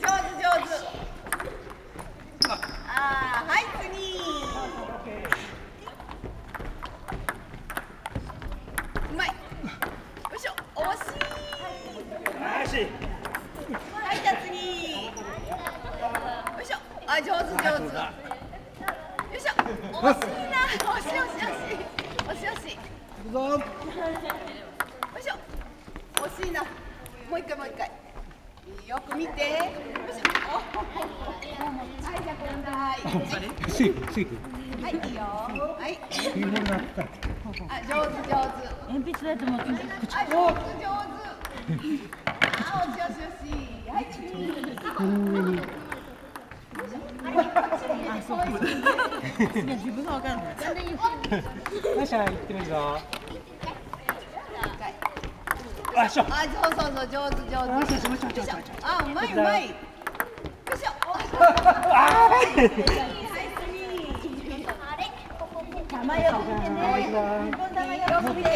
上手上手。ああはい次うまいよいしょ。惜しいはいじゃあ次よいしょあ上手上手よいしょ惜しいな。惜しい惜しい惜しい惜しい惜しいよいしょ惜しいな。もう一回もう一回よく見て。はいじゃあこんだはい。シークシークはいいいよ。はい。あ上手上手。鉛筆だと思ってあ上手上手あよしよしよしはい次あそうか自分が分かんない。よっしゃ行ってみ るぞあそうそうそう上手上手。よしよしよしよしよしよしあうまいうまい。よいしょ。あはい。次玉よく見てねーい。いなよく見て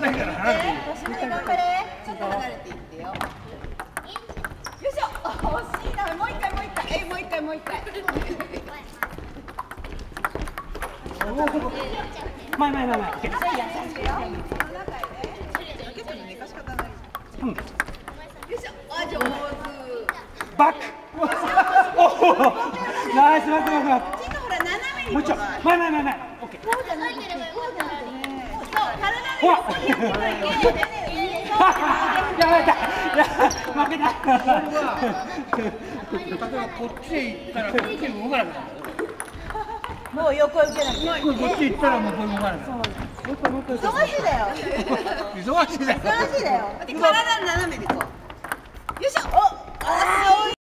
だから離れてい。い年上頑張れちょっと離れてい。ってよよいしょ惜しいなもう一回もう一回えもう一回もう一回前前前前オッケーうん。よいしょあ上手バック。おナイスバックバックバック。ちょっとほら斜めにもう一丁前前前前オッケーそう体ほら。に横にこないでやられた。いや負けた。例えばこっちへ行ったらこっちへ動かなくなる。もう横受けなきゃこっち行ったらもうこれ動かない。忙しいだよ忙しいだよ。忙しいだよ体斜めでこうよいしょおあ